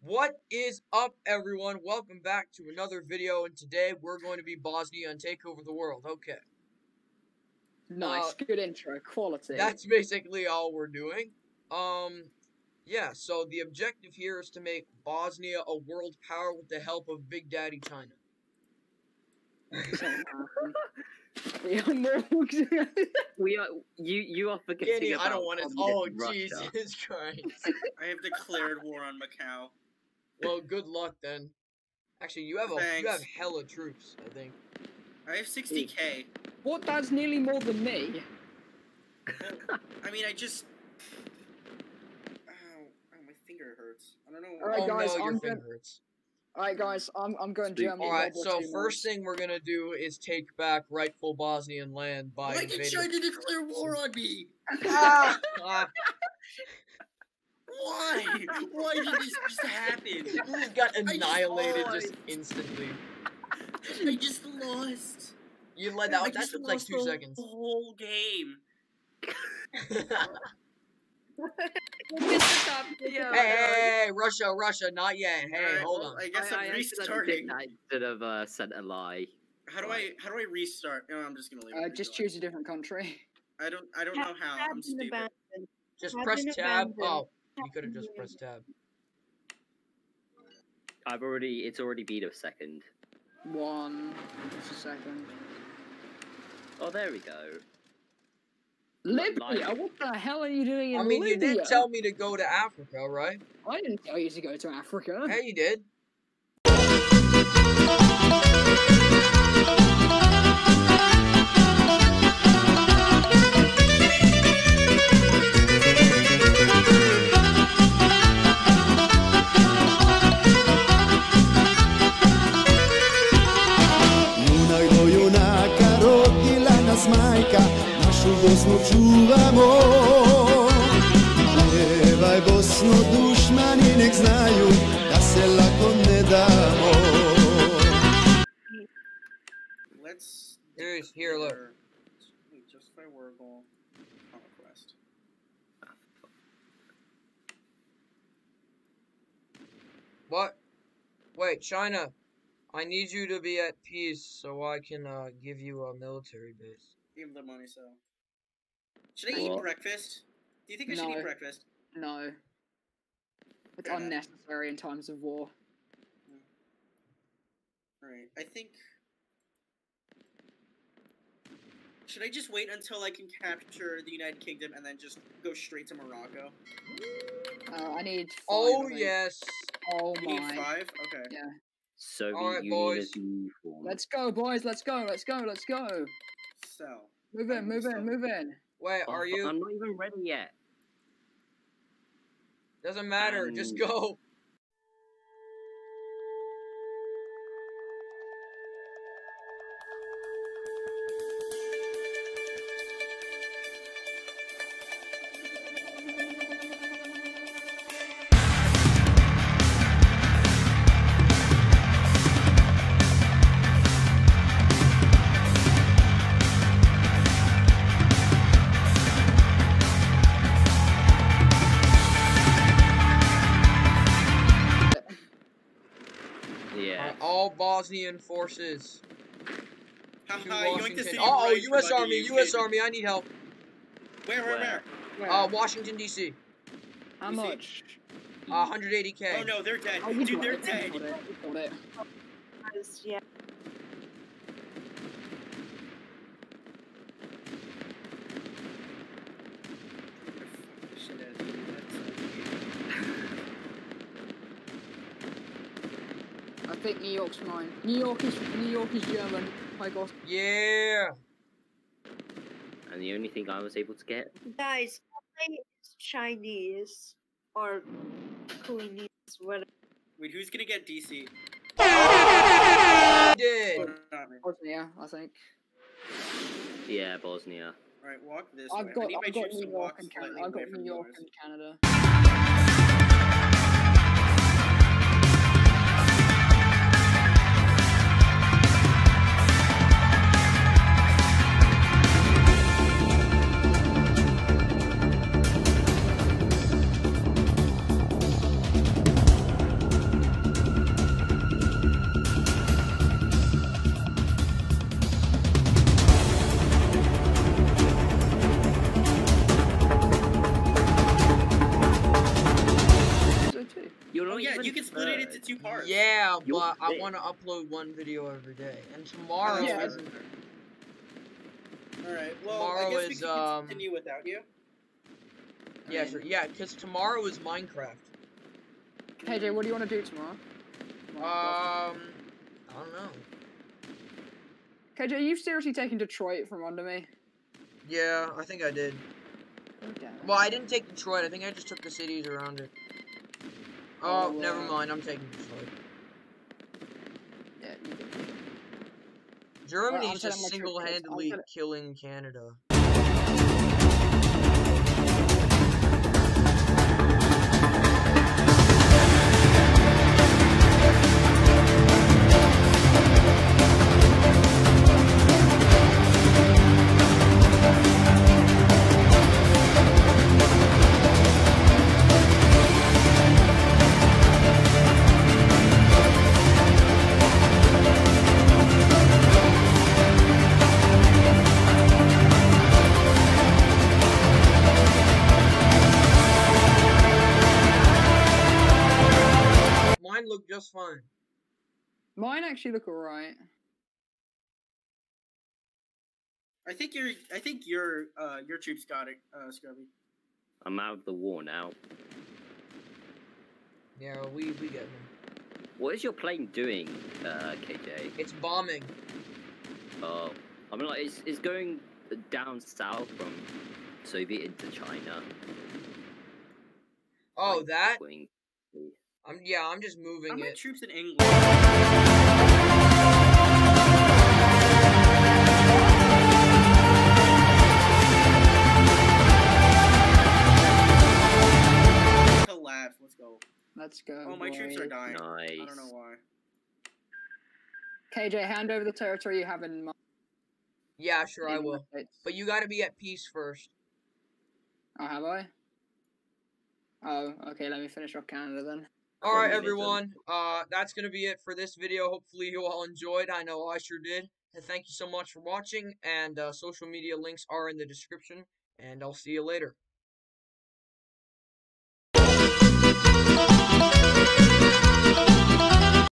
What is up, everyone? Welcome back to another video, and today we're going to be Bosnia and take over the world. Okay, Nice, Uh, good intro, quality. that's basically all we're doing. Um, yeah, so the objective here is to make Bosnia a world power with the help of Big Daddy China. we are more. We are you. You are forgetting Kenny, about I don't want to. Oh, Russia. Jesus Christ. I have declared war on Macau. Well, good luck then. Actually, you have a you have hella troops. I think. I have 60k. what? That's nearly more than me. I mean, I just. Ow, ow, my finger hurts. I don't know. Alright, oh guys, no, your I'm finger gonna- hurts. All right, guys, I'm I'm going Speak- Germany. All right, so first mode. thing we're gonna do is take back rightful Bosnian land by Why did invading. try to declare war on me? Ah! Why? Why did this just happen? you got annihilated just lost. instantly. I just lost. You led I that. That took like two the seconds. whole game. hey, hey, hey, Russia, Russia, not yet. Hey, Alright, hold well, on. I guess I, I, I am accidentally restarting. did that instead of uh, sent a lie. How do I? How do I restart? No, I'm just gonna leave. Uh, just choose a different country. I don't. I don't know how. I'm stupid. Just press been tab. Oh, you could have just pressed tab. I've already. It's already beat a second. One, just a second. Oh, there we go. Libya. What the hell are you doing in I mean, you Libya? did tell me to go to Africa, right? I didn't tell you to go to Africa. Hey, you did. Majka, našu Bosnu čuvamo. Pjevaj Bosno dušmani nek znaju, da se lako ne damo. Let's. Here's here. Look. declare- Wait, justify war goal. Conquest. What? Wait, China. I need you to be at peace so I can uh, give you a military base. Give him the money, so. Should I eat breakfast? Do you think I should eat breakfast? No. It's Fair enough. unnecessary in times of war. Alright, I think. Should I just wait until I can capture the United Kingdom and then just go straight to Morocco? Uh, I need. Five, Oh I yes. Oh You need my. five? Okay. Yeah. Soviet Alright, Union boys. as uniform. Let's go, boys. Let's go. Let's go. Let's go. So. Move in. I'm Move still- in. Move in. Wait, Oh, are you? I'm not even ready yet. Doesn't matter. Just Um, go. Bosnian forces to high? Yoink the Washington. city Oh, U.S. Army, U.S. Army. I need help. Where, where, Where? where? Uh, Washington D.C. How much? Uh, 180k. Oh no, they're dead. Oh, Dude, they're it. Dead. got it. You got it. Yeah. Shit, that's, uh, I think New York's mine. New York is New York is German. My God. Yeah. And the only thing I was able to get. Guys, I is Chinese or Chinese, whatever. Wait, who's gonna get DC? I did. Bosnia, I think. Yeah, Bosnia. Alright, walk this I've way. I got need I've got New York and Canada. I've got from New York and Canada. Into two parts. Yeah, You're but I want to upload one video every day, and tomorrow Yeah. isn't. All right. Well, Tomorrow I guess we is, can um, continue without you. Yeah, sure. Yeah, because tomorrow is Minecraft. KJ, what do you want to do tomorrow? Um, I don't know. KJ, you've seriously taken Detroit from under me. Yeah, I think I did. Okay. Well, I didn't take Detroit. I think I just took the cities around it. Oh, never mind. I'm taking Detroit. Yeah. Germany's I'm just setting my trip dates. I'm single-handedly killing Canada. Fine. Mine actually look alright. I think your I think your uh your troops got it, uh, Scrubby. I'm out of the war now. Yeah, we we get them. What is your plane doing, uh, KJ? It's bombing. Oh, I mean, like, it's, it's going down south from Soviet into China. Oh, Like, that? going- I'm yeah. I'm just How moving many it. troops in England? Collapse. Let's go. Let's go. Oh, my troops are dying. Nice. I don't know why. KJ, hand over the territory you have in mind. Yeah, sure I in the will. States. But you got to be at peace first. Oh, have I? Oh, okay. Let me finish off Canada then. All right, everyone. Uh, that's gonna be it for this video. Hopefully, you all enjoyed. I know I sure did. And thank you so much for watching. And uh, social media links are in the description. And I'll see you later.